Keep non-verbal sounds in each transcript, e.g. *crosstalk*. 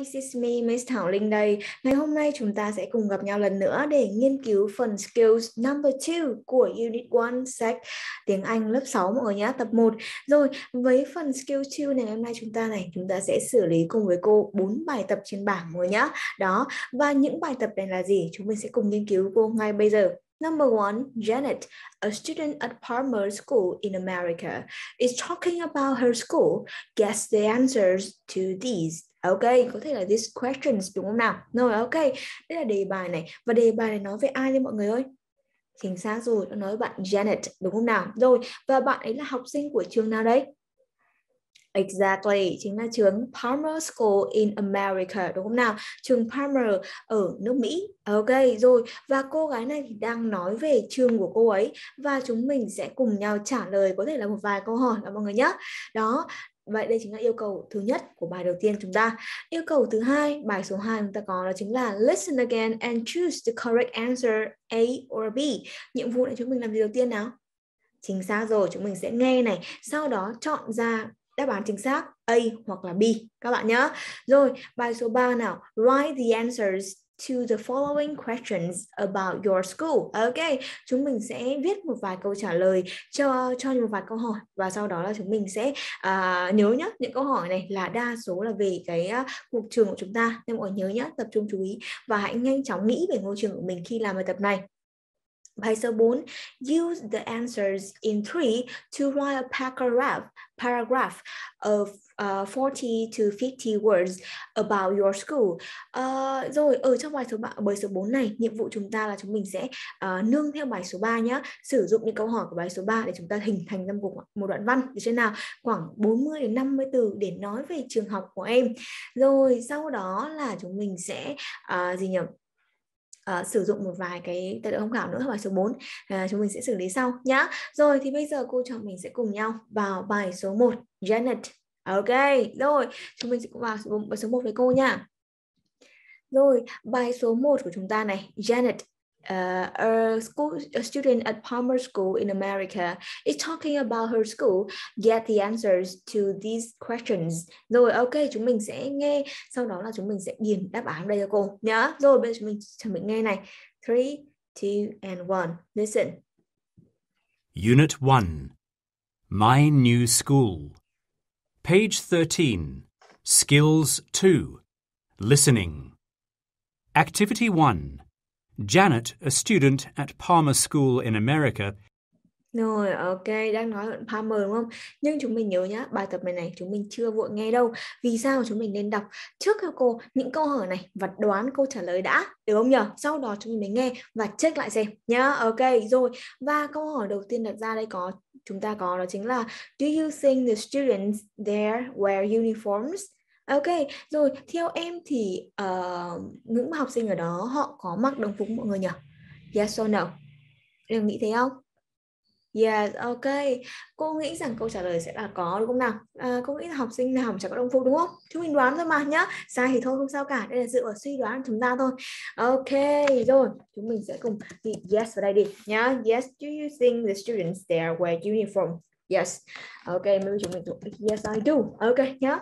guys, it's me, Miss Thảo Linh đây. Ngày hôm nay chúng ta sẽ cùng gặp nhau lần nữa để nghiên cứu phần skills number 2 của Unit 1 sách tiếng Anh lớp 6 mọi người nhé, tập 1. Rồi, với phần skills 2 này hôm nay chúng ta này, chúng ta sẽ xử lý cùng với cô bốn bài tập trên bảng mọi người nhé. Đó, và những bài tập này là gì? Chúng mình sẽ cùng nghiên cứu cô ngay bây giờ. Number one, Janet, a student at Palmer School in America, is talking about her school. Guess the answers to these. À, ok, có thể là these questions đúng không nào? Rồi, ok. Đây là đề bài này. Và đề bài này nói về ai đấy mọi người ơi? Chính xác rồi, nó nói bạn Janet đúng không nào? Rồi, và bạn ấy là học sinh của trường nào đấy? Exactly, chính là trường Palmer School in America đúng không nào? Trường Palmer ở nước Mỹ. À, ok, rồi và cô gái này thì đang nói về trường của cô ấy và chúng mình sẽ cùng nhau trả lời có thể là một vài câu hỏi đó mọi người nhé. Đó, Vậy đây chính là yêu cầu thứ nhất của bài đầu tiên chúng ta. Yêu cầu thứ hai, bài số 2 chúng ta có đó chính là listen again and choose the correct answer A or B. Nhiệm vụ này chúng mình làm gì đầu tiên nào? Chính xác rồi, chúng mình sẽ nghe này, sau đó chọn ra đáp án chính xác A hoặc là B các bạn nhé. Rồi, bài số 3 nào. Write the answers to the following questions about your school. Ok, chúng mình sẽ viết một vài câu trả lời cho cho một vài câu hỏi và sau đó là chúng mình sẽ uh, nhớ nhé những câu hỏi này là đa số là về cái uh, cuộc trường của chúng ta nên mọi người nhớ nhé tập trung chú ý và hãy nhanh chóng nghĩ về ngôi trường của mình khi làm bài tập này. Bài số 4, use the answers in three to write a paragraph, paragraph of uh, 40 to 50 words about your school. Uh, rồi ở trong bài số 3, bài số 4 này, nhiệm vụ chúng ta là chúng mình sẽ uh, nương theo bài số 3 nhé, sử dụng những câu hỏi của bài số 3 để chúng ta hình thành ra một, một đoạn văn được chưa nào? Khoảng 40 đến 50 từ để nói về trường học của em. Rồi sau đó là chúng mình sẽ uh, gì nhỉ? uh, sử dụng một vài cái tài liệu tham khảo nữa bài số 4 uh, chúng mình sẽ xử lý sau nhá rồi thì bây giờ cô trò mình sẽ cùng nhau vào bài số 1 Janet À, ok rồi chúng mình sẽ vào bài số 1 với cô nha rồi bài số 1 của chúng ta này Janet uh, a school a student at Palmer School in America is talking about her school. Get the answers to these questions. Rồi ok, chúng mình sẽ nghe, sau đó là chúng mình sẽ điền đáp án đây cho cô nhá. Rồi bây giờ chúng mình chuẩn bị nghe này. Three, two, and one. Listen. Unit 1. My New School. Page 13. Skills 2. Listening. Activity 1. Janet, a student at Palmer School in America, Rồi, ok, đang nói luận Palmer đúng không? Nhưng chúng mình nhớ nhá, bài tập này này chúng mình chưa vội nghe đâu. Vì sao chúng mình nên đọc trước cho cô những câu hỏi này và đoán câu trả lời đã, được không nhỉ? Sau đó chúng mình mới nghe và check lại xem nhá. Ok, rồi. Và câu hỏi đầu tiên đặt ra đây có chúng ta có đó chính là Do you think the students there wear uniforms? Ok, rồi theo em thì uh, những học sinh ở đó họ có mặc đồng phục mọi người nhỉ? Yes or no? Em nghĩ thế không? Yes, ok. Cô nghĩ rằng câu trả lời sẽ là có đúng không nào? À, cô nghĩ là học sinh nào chẳng có đồng phục đúng không? Chúng mình đoán thôi mà nhá. Sai thì thôi không sao cả. Đây là dựa vào suy đoán của chúng ta thôi. Ok, rồi. Chúng mình sẽ cùng đi yes vào đây đi nhá. Yes, do you think the students there wear uniform? Yes. Ok, maybe chúng mình yes I do. Ok nhá.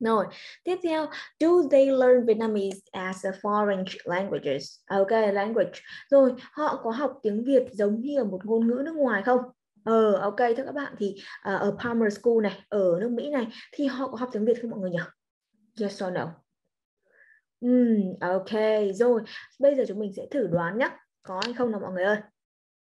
Rồi, tiếp theo, do they learn Vietnamese as a foreign languages? Ok, language. Rồi, họ có học tiếng Việt giống như là một ngôn ngữ nước ngoài không? Ờ, ok, thưa các bạn thì uh, ở Palmer School này, ở nước Mỹ này thì họ có học tiếng Việt không mọi người nhỉ? Yes or no? Hmm, ok, rồi. Bây giờ chúng mình sẽ thử đoán nhé. Có hay không nào mọi người ơi?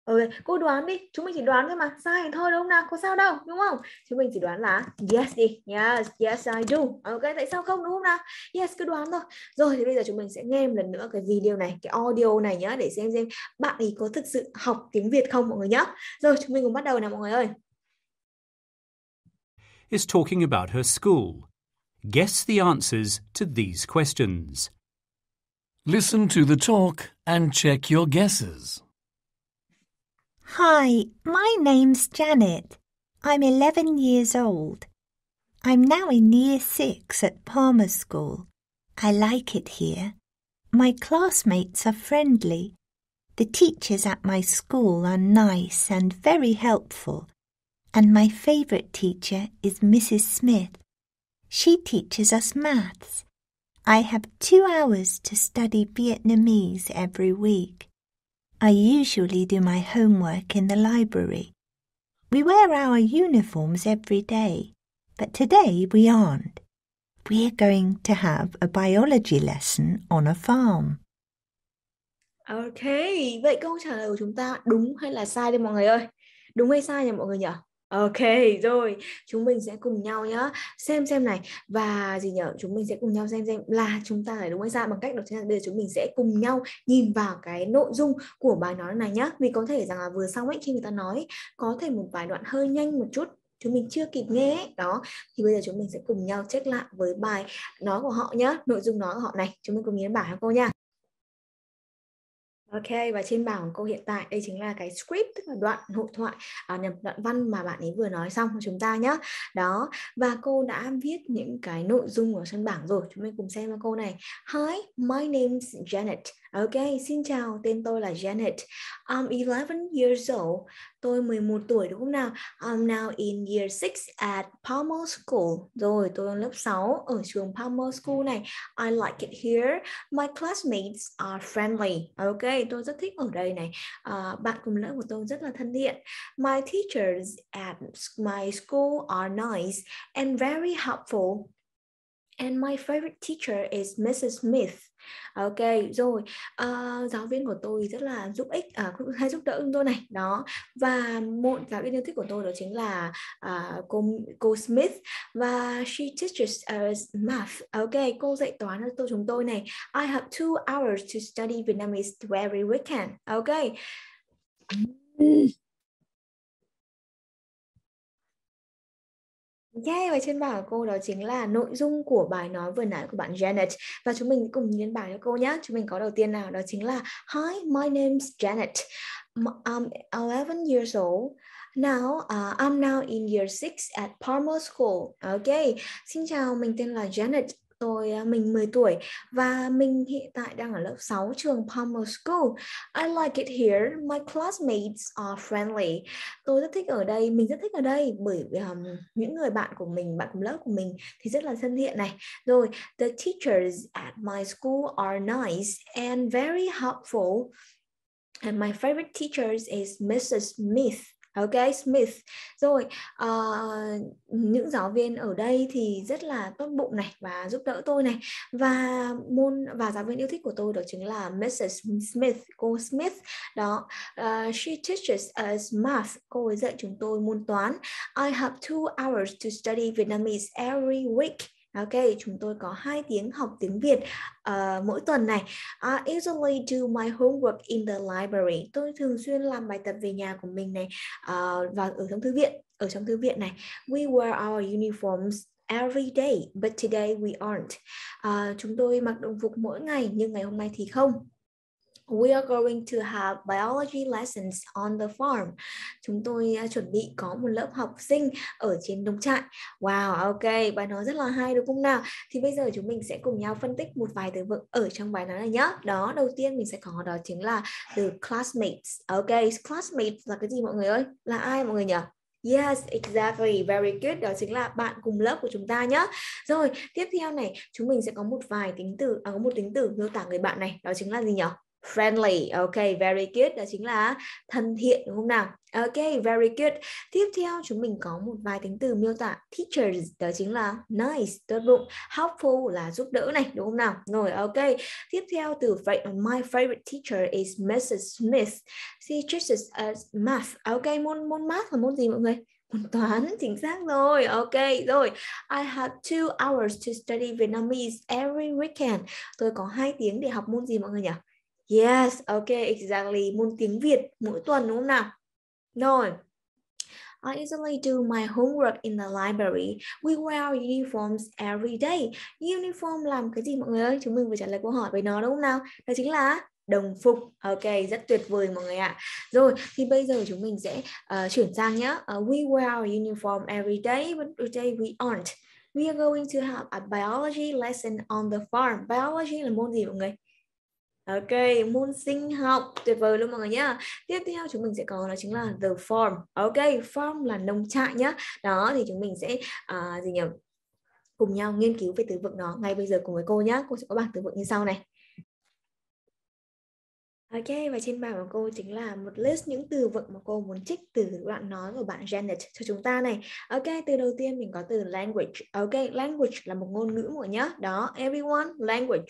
Ok, cô đoán đi, chúng mình chỉ đoán thôi mà, sai thôi đúng không nào, có sao đâu, đúng không? Chúng mình chỉ đoán là yes đi, yes, yes I do. Ok, tại sao không đúng không nào? Yes, cứ đoán thôi. Rồi thì bây giờ chúng mình sẽ nghe một lần nữa cái video này, cái audio này nhá, để xem xem bạn ấy có thực sự học tiếng Việt không mọi người nhá. Rồi chúng mình cùng bắt đầu nào mọi người ơi. Is talking about her school. Guess the answers to these questions. Listen to the talk and check your guesses. Hi, my name's Janet. I'm 11 years old. I'm now in year 6 at Palmer School. I like it here. My classmates are friendly. The teachers at my school are nice and very helpful. And my favourite teacher is Mrs. Smith. She teaches us maths. I have two hours to study Vietnamese every week. I usually do my homework in the library. We wear our uniforms every day, but today we aren't. We're going to have a biology lesson on a farm. Ok, vậy câu trả lời của chúng ta đúng hay là sai đây mọi người ơi? Đúng hay sai nhỉ mọi người nhỉ? Ok, rồi. Chúng mình sẽ cùng nhau nhá. Xem xem này. Và gì nhở? Chúng mình sẽ cùng nhau xem xem là chúng ta phải đúng hay sai. Bằng cách đó chính là bây giờ chúng mình sẽ cùng nhau nhìn vào cái nội dung của bài nói này nhá. Vì có thể rằng là vừa xong ấy khi người ta nói có thể một vài đoạn hơi nhanh một chút. Chúng mình chưa kịp nghe ấy. đó. Thì bây giờ chúng mình sẽ cùng nhau check lại với bài nói của họ nhá. Nội dung nói của họ này. Chúng mình cùng nhìn bài cô nha. Ok và trên bảng của cô hiện tại đây chính là cái script tức là đoạn hội thoại à, nhầm đoạn văn mà bạn ấy vừa nói xong của chúng ta nhé đó và cô đã viết những cái nội dung ở trên bảng rồi. Chúng mình cùng xem câu cô này. Hi my name's Janet. Ok, xin chào, tên tôi là Janet. Um, I'm 11 years old. Tôi 11 tuổi đúng không nào? I'm now in year 6 at Palmer School. Rồi, tôi ở lớp 6 ở trường Palmer School này. I like it here. My classmates are friendly. Ok, tôi rất thích ở đây này. Uh, bạn cùng lớp của tôi rất là thân thiện. My teachers at my school are nice and very helpful. And my favorite teacher is Mrs. Smith. Ok, rồi uh, giáo viên của tôi rất là giúp ích, uh, cũng *laughs* hay giúp đỡ tôi này, đó. Và một giáo viên yêu thích của tôi đó chính là uh, cô cô Smith và she teaches us math. Ok, cô dạy toán cho tôi chúng tôi này. I have two hours to study Vietnamese every weekend. Ok. Dạ, yeah, và trên bảng của cô đó chính là nội dung của bài nói vừa nãy của bạn Janet và chúng mình cùng nhìn bài cho cô nhé. Chúng mình có đầu tiên nào đó chính là Hi, my name's Janet. I'm 11 years old. Now, uh, I'm now in year 6 at Palmer School. Ok, xin chào, mình tên là Janet. Tôi à, mình 10 tuổi và mình hiện tại đang ở lớp 6 trường Palmer School. I like it here. My classmates are friendly. Tôi rất thích ở đây, mình rất thích ở đây bởi vì um, những người bạn của mình, bạn cùng lớp của mình thì rất là thân thiện này. Rồi, the teachers at my school are nice and very helpful. And my favorite teachers is Mrs. Smith. Ok, Smith. Rồi, uh, những giáo viên ở đây thì rất là tốt bụng này và giúp đỡ tôi này. Và môn và giáo viên yêu thích của tôi đó chính là Mrs. Smith, cô Smith. Đó, uh, she teaches us math. Cô ấy dạy chúng tôi môn toán. I have two hours to study Vietnamese every week. Ok, chúng tôi có hai tiếng học tiếng Việt uh, mỗi tuần này. À, I usually do my homework in the library. Tôi thường xuyên làm bài tập về nhà của mình này uh, và ở trong thư viện. Ở trong thư viện này, we wear our uniforms every day, but today we aren't. Uh, chúng tôi mặc đồng phục mỗi ngày nhưng ngày hôm nay thì không. We are going to have biology lessons on the farm. Chúng tôi uh, chuẩn bị có một lớp học sinh ở trên nông trại. Wow, ok, bài nói rất là hay đúng không nào? Thì bây giờ chúng mình sẽ cùng nhau phân tích một vài từ vựng ở trong bài nói này nhé. Đó, đầu tiên mình sẽ có đó chính là từ classmates. Ok, classmates là cái gì mọi người ơi? Là ai mọi người nhỉ? Yes, exactly, very good. Đó chính là bạn cùng lớp của chúng ta nhé. Rồi, tiếp theo này, chúng mình sẽ có một vài tính từ, à, có một tính từ miêu tả người bạn này. Đó chính là gì nhỉ? Friendly. Ok, very good. Đó chính là thân thiện, đúng không nào? Ok, very good. Tiếp theo, chúng mình có một vài tính từ miêu tả. Teachers, đó chính là nice, tốt bụng. Helpful là giúp đỡ này, đúng không nào? Rồi, ok. Tiếp theo, từ my favorite teacher is Mrs Smith. She teaches us math. Ok, môn môn math là môn gì mọi người? Môn toán, chính xác rồi. Ok, rồi. I have two hours to study Vietnamese every weekend. Tôi có hai tiếng để học môn gì mọi người nhỉ? Yes, okay, exactly. Môn tiếng Việt mỗi tuần đúng không nào? Rồi. I usually do my homework in the library. We wear uniforms every day. Uniform làm cái gì mọi người ơi? Chúng mình vừa trả lời câu hỏi với nó đúng không nào? Đó chính là đồng phục. Ok, rất tuyệt vời mọi người ạ. Rồi, thì bây giờ chúng mình sẽ uh, chuyển sang nhé. Uh, ờ, we wear uniform every day, but today we aren't. We are going to have a biology lesson on the farm. Biology là môn gì mọi người? Ok, môn sinh học tuyệt vời luôn mọi người nhá. Tiếp theo chúng mình sẽ có đó chính là the farm. Ok, farm là nông trại nhá. Đó thì chúng mình sẽ à, gì nhỉ? cùng nhau nghiên cứu về từ vựng đó ngay bây giờ cùng với cô nhé. Cô sẽ có bảng từ vựng như sau này. Ok, và trên bảng của cô chính là một list những từ vựng mà cô muốn trích từ đoạn nói của bạn Janet cho chúng ta này. Ok, từ đầu tiên mình có từ language. Ok, language là một ngôn ngữ mọi nhá. Đó, everyone, language.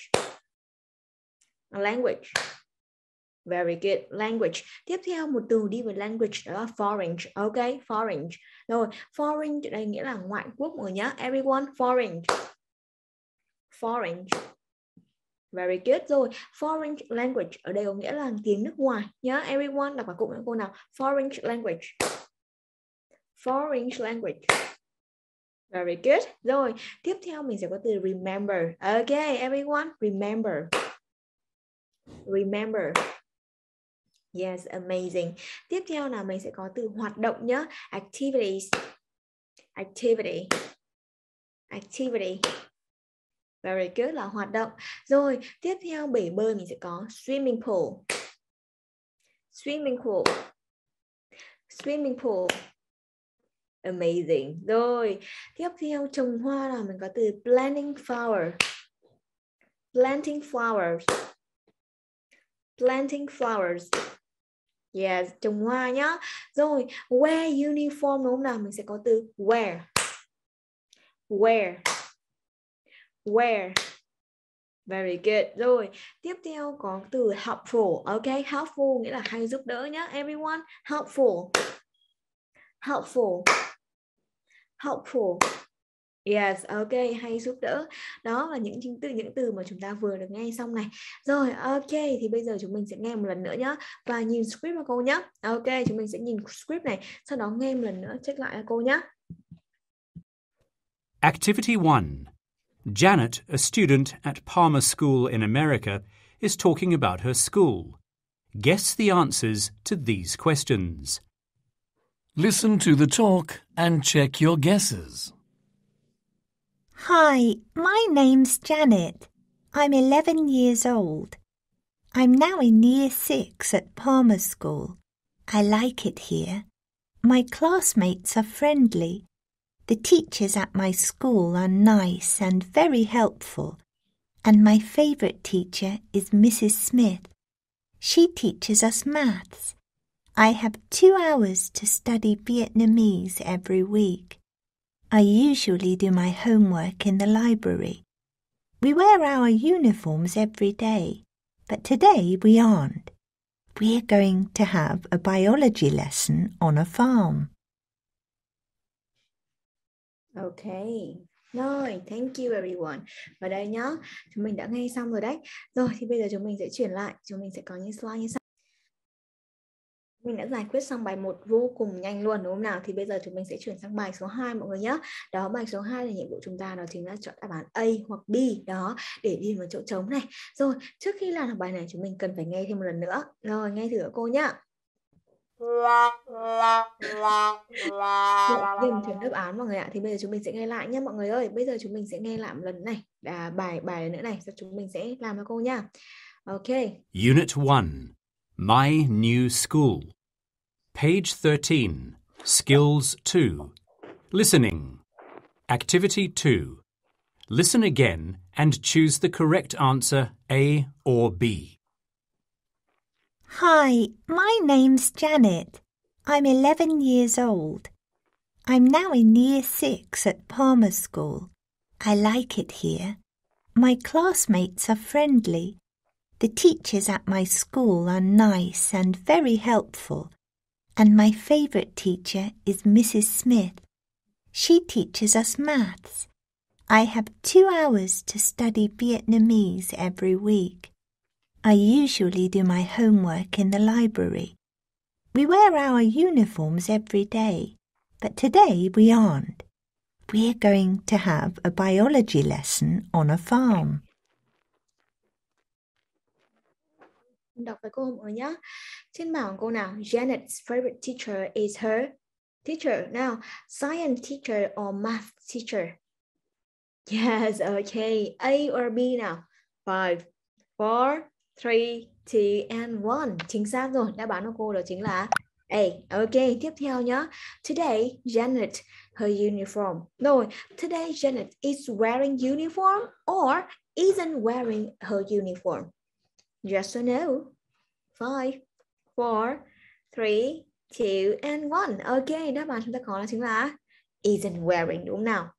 Language. Very good. Language. Tiếp theo một từ đi với language đó là foreign. Ok, foreign. Rồi, foreign đây nghĩa là ngoại quốc mọi nhá. Everyone, foreign. Foreign. Very good rồi. Foreign language ở đây có nghĩa là tiếng nước ngoài nhớ. Everyone đọc vào cụm cô nào. Foreign language. Foreign language. Very good. Rồi, tiếp theo mình sẽ có từ remember. Okay, everyone, remember. Remember. Yes, amazing. Tiếp theo là mình sẽ có từ hoạt động nhé. Activities. Activity. Activity. Very good là hoạt động. Rồi, tiếp theo bể bơi mình sẽ có swimming pool. Swimming pool. Swimming pool. Amazing. Rồi, tiếp theo trồng hoa là mình có từ planting flower. Planting flowers. Planting flowers. Yes, trồng hoa nhá. Rồi, wear uniform đúng không nào? Mình sẽ có từ wear. Wear wear. Very good. Rồi, tiếp theo có từ helpful. Ok, helpful nghĩa là hay giúp đỡ nhé. Everyone, helpful. Helpful. Helpful. Yes, ok, hay giúp đỡ. Đó là những chính từ những từ mà chúng ta vừa được nghe xong này. Rồi, ok, thì bây giờ chúng mình sẽ nghe một lần nữa nhé và nhìn script của cô nhé. Ok, chúng mình sẽ nhìn script này, sau đó nghe một lần nữa check lại cho cô nhé. Activity 1. Janet, a student at Palmer School in America, is talking about her school. Guess the answers to these questions. Listen to the talk and check your guesses. Hi, my name's Janet. I'm 11 years old. I'm now in year 6 at Palmer School. I like it here. My classmates are friendly the teachers at my school are nice and very helpful, and my favourite teacher is Mrs. Smith. She teaches us maths. I have two hours to study Vietnamese every week. I usually do my homework in the library. We wear our uniforms every day, but today we aren't. We're going to have a biology lesson on a farm. Ok. Rồi, thank you everyone. Và đây nhá, chúng mình đã nghe xong rồi đấy. Rồi thì bây giờ chúng mình sẽ chuyển lại, chúng mình sẽ có những slide như sau. Mình đã giải quyết xong bài 1 vô cùng nhanh luôn đúng không nào? Thì bây giờ chúng mình sẽ chuyển sang bài số 2 mọi người nhé. Đó bài số 2 là nhiệm vụ chúng ta đó chính là chọn đáp án A hoặc B đó để đi vào chỗ trống này. Rồi, trước khi làm bài này chúng mình cần phải nghe thêm một lần nữa. Rồi, nghe thử cô nhá. Nhìn chuyển đáp án mọi người ạ. Thì bây giờ chúng mình sẽ nghe lại nhé mọi người ơi. Bây giờ chúng mình sẽ nghe lại một lần này. À, bài bài nữa này. Sau chúng mình sẽ làm cho cô nha. Ok. Unit 1. My New School. Page 13. Skills 2. Listening. Activity 2. Listen again and choose the correct answer A or B. Hi, my name's Janet. I'm 11 years old. I'm now in year 6 at Palmer School. I like it here. My classmates are friendly. The teachers at my school are nice and very helpful. And my favourite teacher is Mrs. Smith. She teaches us maths. I have two hours to study Vietnamese every week. I usually do my homework in the library. We wear our uniforms every day, but today we aren't. We're going to have a biology lesson on a farm. Đọc với cô ở nhé. Trên bảng cô nào, Janet's favorite teacher is her teacher. Now, science teacher or math teacher? Yes, okay. A or B now? Five, four, three, two, and one. Chính xác rồi. Đáp án của cô đó chính là A. Ok, tiếp theo nhá. Today, Janet her uniform. Rồi, today Janet is wearing uniform or isn't wearing her uniform. Yes or no? Five, four, three, two, and one. Ok, đáp án chúng ta có là chính là isn't wearing đúng không nào?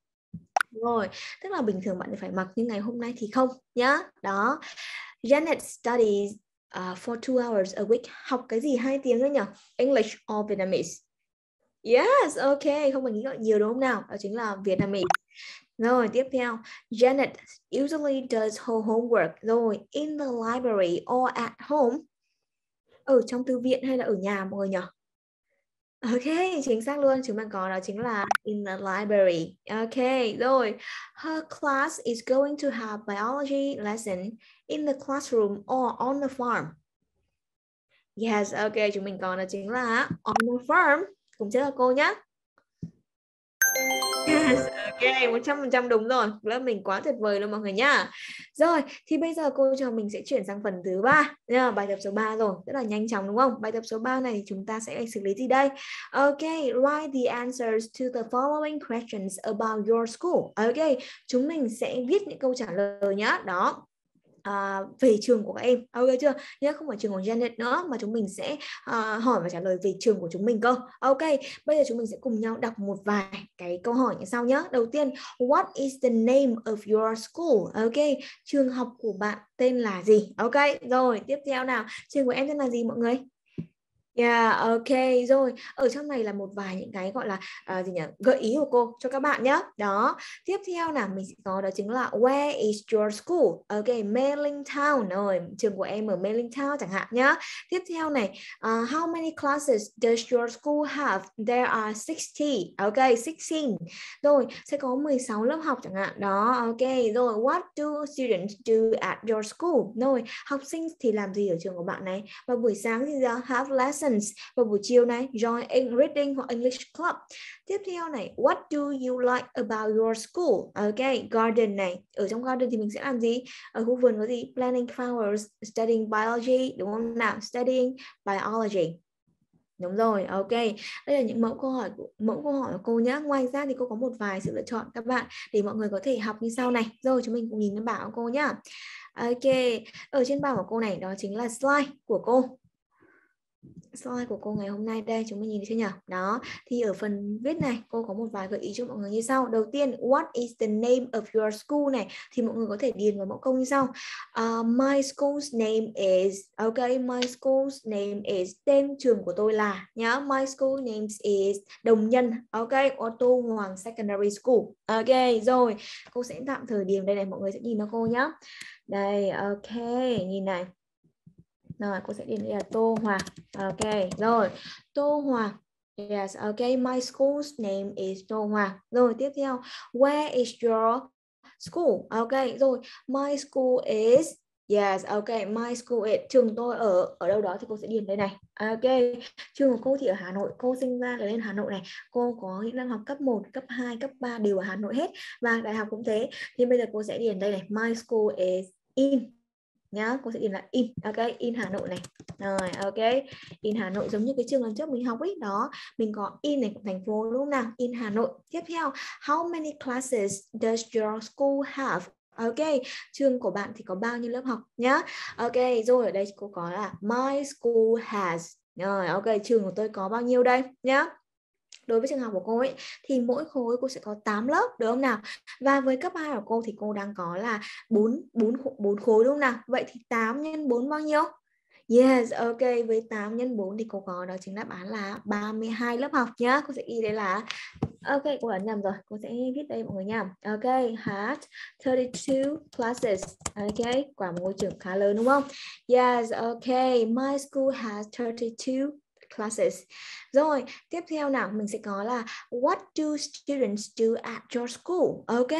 Rồi, tức là bình thường bạn phải mặc nhưng ngày hôm nay thì không nhá. Đó. Janet studies uh, for two hours a week. Học cái gì hai tiếng nữa nhỉ? English or Vietnamese? Yes, ok, không phải nghĩ ngợi nhiều đúng không nào? Đó chính là Vietnamese. Rồi, tiếp theo. Janet usually does her homework. Rồi, in the library or at home. Ở trong thư viện hay là ở nhà mọi người nhỉ? Ok, chính xác luôn. Chúng mình có đó chính là in the library. Ok, rồi. Her class is going to have biology lesson in the classroom or on the farm. Yes, ok, chúng mình có đó chính là on the farm. Cùng chết là cô nhé. Yes, ok, 100% đúng rồi. Lớp mình quá tuyệt vời luôn mọi người nhá. Rồi, thì bây giờ cô cho mình sẽ chuyển sang phần thứ ba. Bài tập số 3 rồi, rất là nhanh chóng đúng không? Bài tập số 3 này thì chúng ta sẽ xử lý gì đây? Ok, write the answers to the following questions about your school. Ok, chúng mình sẽ viết những câu trả lời nhá. Đó, uh, về trường của các em. À, ok chưa? Nhớ không phải trường của Janet nữa mà chúng mình sẽ uh, hỏi và trả lời về trường của chúng mình cơ. Ok bây giờ chúng mình sẽ cùng nhau đọc một vài cái câu hỏi như sau nhé đầu tiên what is the name of your school? Ok trường học của bạn tên là gì? Ok rồi tiếp theo nào. Trường của em tên là gì mọi người? Yeah, ok rồi. Ở trong này là một vài những cái gọi là uh, gì nhỉ? gợi ý của cô cho các bạn nhé. Đó. Tiếp theo là mình sẽ có đó chính là where is your school? Ok, Mailing Town. Rồi, trường của em ở Mailing Town chẳng hạn nhé. Tiếp theo này, uh, how many classes does your school have? There are 60. Ok, 16. Rồi, sẽ có 16 lớp học chẳng hạn. Đó, ok. Rồi, what do students do at your school? Rồi, học sinh thì làm gì ở trường của bạn này? Và buổi sáng thì giờ have less lessons vào buổi chiều này join reading hoặc English club tiếp theo này what do you like about your school ok garden này ở trong garden thì mình sẽ làm gì ở khu vườn có gì planting flowers studying biology đúng không nào studying biology Đúng rồi, ok. Đây là những mẫu câu hỏi mẫu câu hỏi của cô nhé. Ngoài ra thì cô có một vài sự lựa chọn các bạn để mọi người có thể học như sau này. Rồi chúng mình cùng nhìn lên bảng của cô nhá. Ok, ở trên bảng của cô này đó chính là slide của cô slide của cô ngày hôm nay đây chúng mình nhìn thấy chưa nhỉ đó thì ở phần viết này cô có một vài gợi ý cho mọi người như sau. Đầu tiên what is the name of your school này? Thì mọi người có thể điền vào mẫu câu như sau. Uh, my school's name is ok my school's name is tên trường của tôi là nhá. My school name is đồng nhân ok auto Hoàng Secondary School. Ok rồi cô sẽ tạm thời điền đây này mọi người sẽ nhìn vào cô nhá. Đây ok nhìn này rồi cô sẽ điền đây là Tô Hoàng ok rồi Tô Hoàng yes ok my school's name is Tô Hoàng rồi tiếp theo where is your school ok rồi my school is Yes, ok. My school is trường tôi ở ở đâu đó thì cô sẽ điền đây này. Ok. Trường của cô thì ở Hà Nội. Cô sinh ra lớn lên Hà Nội này. Cô có những năm học cấp 1, cấp 2, cấp 3 đều ở Hà Nội hết và đại học cũng thế. Thì bây giờ cô sẽ điền đây này. My school is in nhá. Cô sẽ điền là in ok? In Hà Nội này. Rồi ok. In Hà Nội giống như cái trường lần trước mình học ấy. Đó mình có in này của thành phố đúng không nào. In Hà Nội. Tiếp theo how many classes does your school have? Ok, trường của bạn thì có bao nhiêu lớp học nhá. Ok, rồi ở đây cô có là my school has. Rồi, ok, trường của tôi có bao nhiêu đây nhá? Đối với trường học của cô ấy thì mỗi khối cô sẽ có 8 lớp đúng không nào và với cấp 2 của cô thì cô đang có là 4 4 4 khối đúng không nào vậy thì 8 nhân 4 bao nhiêu Yes, ok, với 8 x 4 thì cô có đó chính đáp án là 32 lớp học nhá. Cô sẽ ghi đây là Ok, cô đã nhầm rồi. Cô sẽ viết đây mọi người nha. Ok, had 32 classes. Ok, quả một ngôi trường khá lớn đúng không? Yes, ok. My school has 32 classes. Rồi, tiếp theo nào mình sẽ có là what do students do at your school? Ok,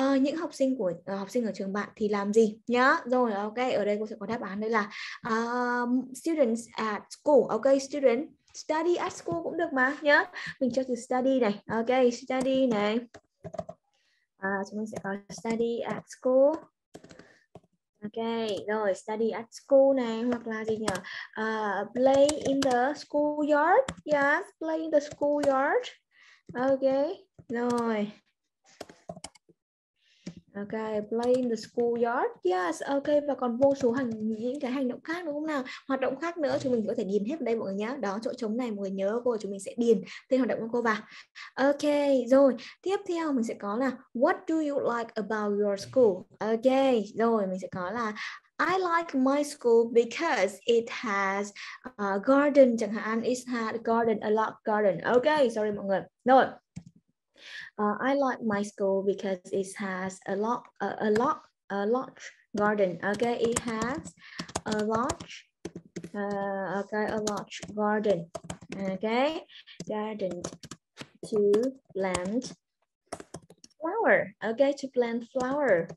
uh, những học sinh của uh, học sinh ở trường bạn thì làm gì nhá? Rồi, ok, ở đây cô sẽ có đáp án đây là um, students at school. Ok, student study at school cũng được mà nhá. Mình cho từ study này. Ok, study này. À, chúng mình sẽ có study at school. Ok, rồi study at school này hoặc là gì nhỉ? Uh, play in the schoolyard. Yes, play in the schoolyard. Ok, Rồi. Ok, play in the schoolyard. Yes, ok và còn vô số hành những cái hành động khác đúng không nào? Hoạt động khác nữa chúng mình có thể điền hết vào đây mọi người nhé. Đó chỗ trống này mọi người nhớ cô chúng mình sẽ điền tên hoạt động của cô vào. Ok, rồi. Tiếp theo mình sẽ có là what do you like about your school? Ok, rồi mình sẽ có là I like my school because it has a garden chẳng hạn. It has garden, a lot garden. Ok, sorry mọi người. Rồi. Uh, I like my school because it has a lot, a, a lot, a large garden. Okay, it has a large, uh, okay, a large garden. Okay, garden to plant flower. Okay, to plant flower.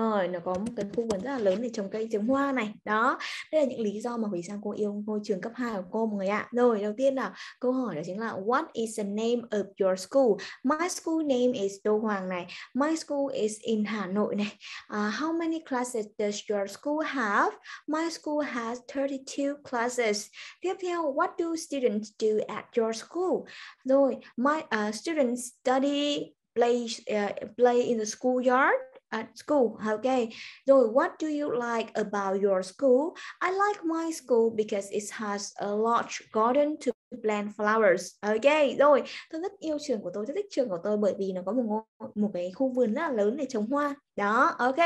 Rồi nó có một cái khu vườn rất là lớn để trồng cây trồng hoa này. Đó đây là những lý do mà vì sao cô yêu ngôi trường cấp 2 của cô mọi người ạ. Rồi đầu tiên là câu hỏi đó chính là what is the name of your school? My school name is Đô Hoàng này. My school is in Hà Nội này. Uh, how many classes does your school have? My school has 32 classes. Tiếp theo what do students do at your school? Rồi my uh, students study play uh, play in the schoolyard at school. Okay. Rồi, what do you like about your school? I like my school because it has a large garden to plant flowers. okay rồi, tôi rất yêu trường của tôi, rất thích trường của tôi bởi vì nó có một ngôi một cái khu vườn rất là lớn để trồng hoa. Đó, ok.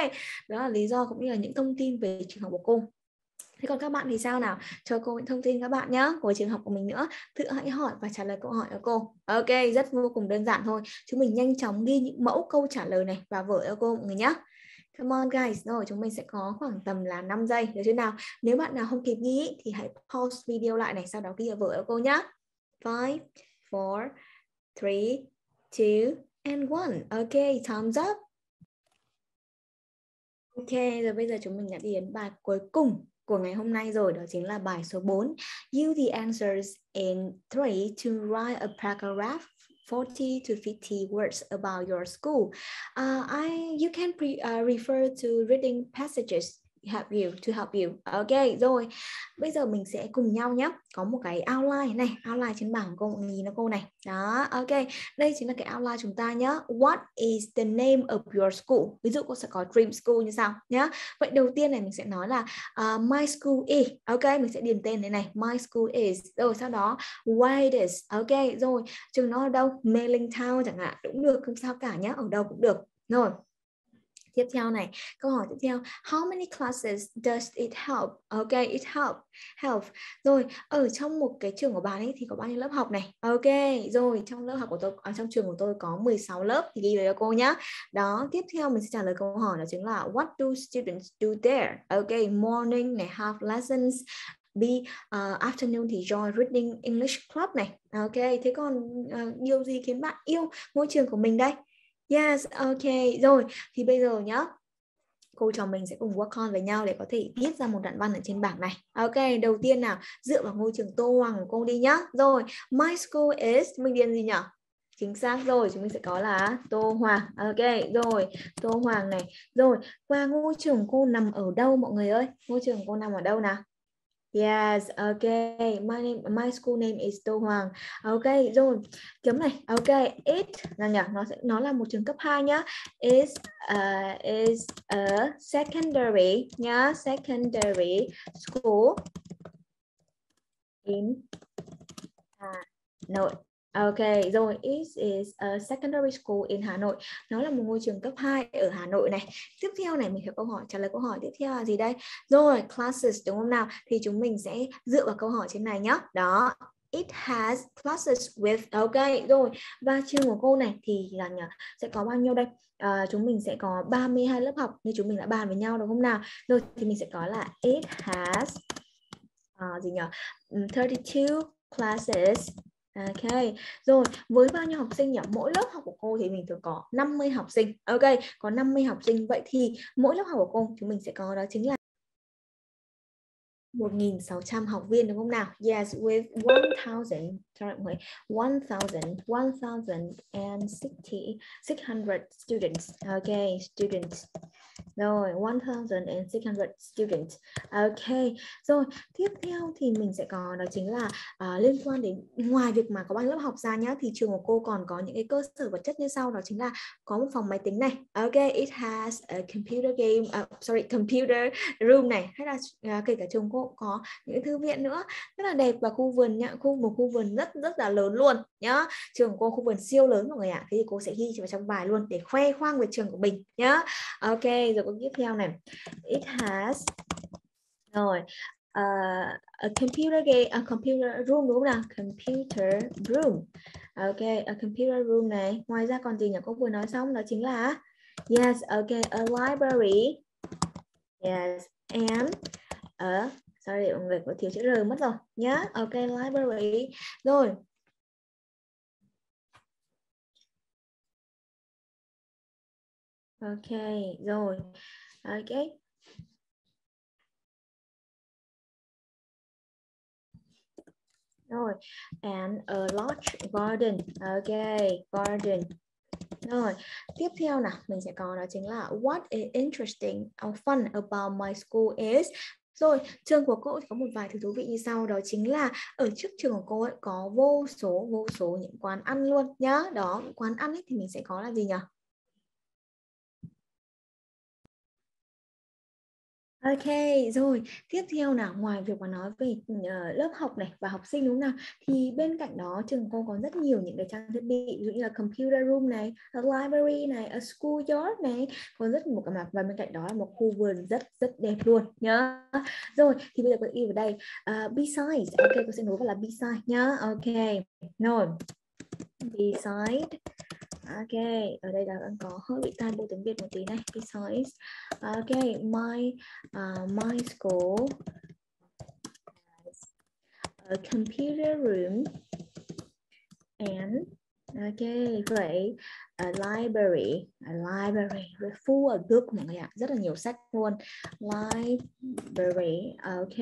Đó là lý do cũng như là những thông tin về trường học của cô. Thế còn các bạn thì sao nào? Cho cô những thông tin các bạn nhé của trường học của mình nữa. Tự hãy hỏi và trả lời câu hỏi của cô. Ok, rất vô cùng đơn giản thôi. Chúng mình nhanh chóng ghi những mẫu câu trả lời này vào vở cho cô mọi người nhé. Come on guys, rồi chúng mình sẽ có khoảng tầm là 5 giây được chưa nào? Nếu bạn nào không kịp ghi thì hãy pause video lại này sau đó ghi ở vở cho cô nhé. 5 4 3 2 and 1. Ok, time's up. Ok, rồi bây giờ chúng mình đã đi đến bài cuối cùng của ngày hôm nay rồi đó chính là bài số 4 use the answers in 3 to write a paragraph 40 to 50 words about your school. Uh, I you can pre, uh, refer to reading passages help you to help you. Ok, rồi. Bây giờ mình sẽ cùng nhau nhé. Có một cái outline này, outline trên bảng cô mọi nhìn nó cô này. Đó, ok. Đây chính là cái outline chúng ta nhé. What is the name of your school? Ví dụ cô sẽ có Dream School như sau nhé. Vậy đầu tiên này mình sẽ nói là uh, my school is. Ok, mình sẽ điền tên này này. My school is. Rồi sau đó widest is. Ok, rồi. Trường nó ở đâu? Mailing Town chẳng hạn. Cũng được, không sao cả nhé. Ở đâu cũng được. Rồi tiếp theo này. Câu hỏi tiếp theo how many classes does it help? Ok it help help. Rồi ở trong một cái trường của bạn ấy thì có bao nhiêu lớp học này? Ok rồi trong lớp học của tôi ở trong trường của tôi có 16 lớp thì ghi về cho cô nhá. Đó tiếp theo mình sẽ trả lời câu hỏi đó chính là what do students do there? Ok morning này have lessons B uh, à, afternoon thì join reading English club này. Ok, thế còn uh, điều gì khiến bạn yêu ngôi trường của mình đây? Yes, ok. Rồi, thì bây giờ nhá. Cô trò mình sẽ cùng work on với nhau để có thể viết ra một đoạn văn ở trên bảng này. Ok, đầu tiên nào, dựa vào ngôi trường Tô Hoàng của cô đi nhá. Rồi, my school is, mình điền gì nhỉ? Chính xác rồi, chúng mình sẽ có là Tô Hoàng. Ok, rồi, Tô Hoàng này. Rồi, qua ngôi trường cô nằm ở đâu mọi người ơi? Ngôi trường cô nằm ở đâu nào? Yes, okay. My name, my school name is Tô Hoàng. Okay, rồi. Chấm này. Okay, it là nhỉ? Nó sẽ nó là một trường cấp 2 nhá. Is uh, is a secondary nhá, secondary school in Hà Nội. Ok, rồi it is a secondary school in Hà Nội. Nó là một ngôi trường cấp 2 ở Hà Nội này. Tiếp theo này mình có câu hỏi trả lời câu hỏi tiếp theo là gì đây? Rồi, classes đúng không nào? Thì chúng mình sẽ dựa vào câu hỏi trên này nhé. Đó, it has classes with ok rồi và trường của cô này thì là nhờ, sẽ có bao nhiêu đây à, chúng mình sẽ có 32 lớp học như chúng mình đã bàn với nhau đúng không nào rồi thì mình sẽ có là it has uh, gì nhỉ 32 ừ, classes Ok, rồi với bao nhiêu học sinh nhỉ? Mỗi lớp học của cô thì mình thường có 50 học sinh. Ok, có 50 học sinh. Vậy thì mỗi lớp học của cô chúng mình sẽ có đó chính là 1.600 học viên đúng không nào? Yes, with 1.000 sorry mọi người, 1,000, 1,060, 600 students. Okay, students. Rồi, 1,600 students. Ok. Rồi, tiếp theo thì mình sẽ có đó chính là uh, liên quan đến ngoài việc mà có ban lớp học ra nhá thì trường của cô còn có những cái cơ sở vật chất như sau đó chính là có một phòng máy tính này. Ok, it has a computer game, uh, sorry, computer room này. Hay là uh, kể cả trường cô cũng có những thư viện nữa rất là đẹp và khu vườn nhá, khu một khu vườn rất rất là lớn luôn nhá. Trường của cô khu vườn siêu lớn mọi người ạ. À. Thế thì cô sẽ ghi vào trong bài luôn để khoe khoang về trường của mình nhá. Ok, rồi câu tiếp theo này it has rồi uh, a computer game a computer room đúng không nào computer room ok a computer room này ngoài ra còn gì nhỉ cô vừa nói xong đó chính là yes ok a library yes and a sorry mọi người có thiếu chữ r mất rồi. Nhá ok, library. Rồi. Ok rồi. Ok. Rồi. And a large garden. Ok, garden. Rồi, tiếp theo nào, mình sẽ có đó chính là what is interesting or fun about my school is rồi, trường của cô có một vài thứ thú vị như sau đó chính là ở trước trường của cô ấy có vô số vô số những quán ăn luôn nhá. Đó, quán ăn ấy thì mình sẽ có là gì nhỉ? Ok, rồi. Tiếp theo nào ngoài việc mà nói về uh, lớp học này và học sinh đúng không nào? Thì bên cạnh đó trường cô có rất nhiều những cái trang thiết bị ví dụ như là computer room này, a library này, a school yard này có rất một cái mặt. Và bên cạnh đó là một khu vườn rất rất đẹp luôn nhá. Rồi thì bây giờ cô yêu vào đây. Uh, besides, ok cô sẽ nối vào là beside nhá. Ok, rồi. Beside Ok, ở đây là đang có hơi bị tan bộ tiếng Việt một tí này. Besides, ok, my uh, my school has a computer room and Ok, vậy a library, a library. Với full a book mọi người ạ, rất là nhiều sách luôn. Library, ok.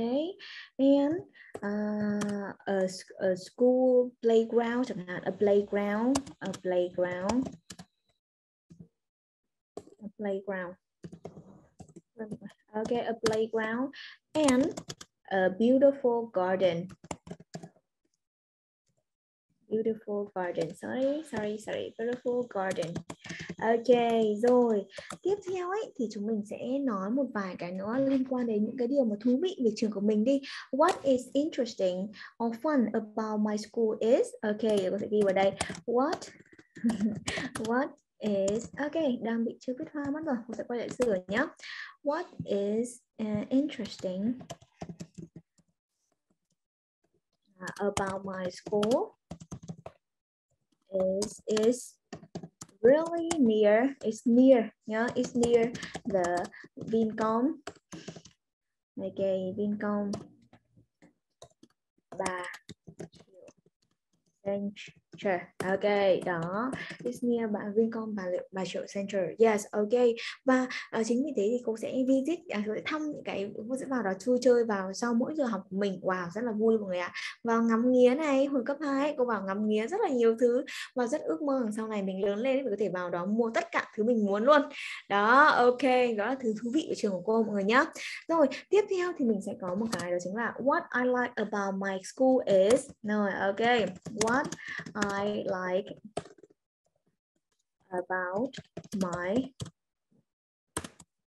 And uh, a, a school playground chẳng hạn, a playground, a playground, a playground. Okay, a playground. And a beautiful garden beautiful garden. Sorry sorry sorry. Beautiful garden. Ok rồi. Tiếp theo ấy thì chúng mình sẽ nói một vài cái nữa liên quan đến những cái điều mà thú vị về trường của mình đi. What is interesting or fun about my school is? Ok có sẽ ghi vào đây. What? *laughs* What is ok đang bị chưa viết hoa mất rồi. Mình sẽ quay lại sửa nhé what is uh, interesting uh, about my school? Is is really near it's near yeah it's near the Vincom okay Vincom ba Sure. Ok, đó. Disney bạn Vincom bà bà triệu Center. Yes, ok. Và uh, chính vì thế thì cô sẽ visit, à, sẽ thăm những cái cô sẽ vào đó vui chơi vào sau mỗi giờ học của mình. Wow, rất là vui mọi người ạ. Vào ngắm nghía này, hồi cấp 2 cô vào ngắm nghía rất là nhiều thứ và rất ước mơ sau này mình lớn lên mình có thể vào đó mua tất cả thứ mình muốn luôn. Đó, ok, đó là thứ thú vị của trường của cô mọi người nhé. Rồi, tiếp theo thì mình sẽ có một cái đó chính là what I like about my school is. Rồi, ok. What I I like about my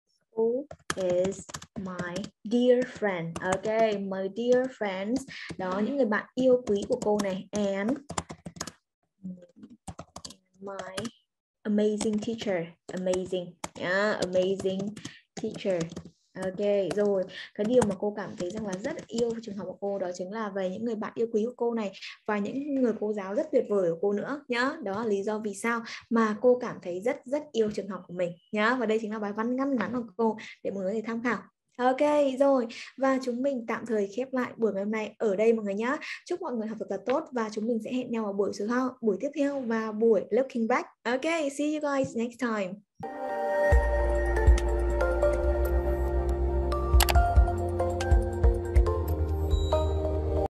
school is my dear friend. Okay, my dear friends. Đó những người bạn yêu quý của cô này and my amazing teacher. Amazing. Yeah, amazing teacher. Ok, rồi cái điều mà cô cảm thấy rằng là rất yêu trường học của cô đó chính là về những người bạn yêu quý của cô này và những người cô giáo rất tuyệt vời của cô nữa nhá. Đó là lý do vì sao mà cô cảm thấy rất rất yêu trường học của mình nhá. Và đây chính là bài văn ngắn ngắn của cô để mọi người có thể tham khảo. Ok, rồi và chúng mình tạm thời khép lại buổi ngày hôm nay ở đây mọi người nhé. Chúc mọi người học tập thật tốt và chúng mình sẽ hẹn nhau ở buổi số 2, buổi tiếp theo và buổi looking back. Ok, see you guys next time.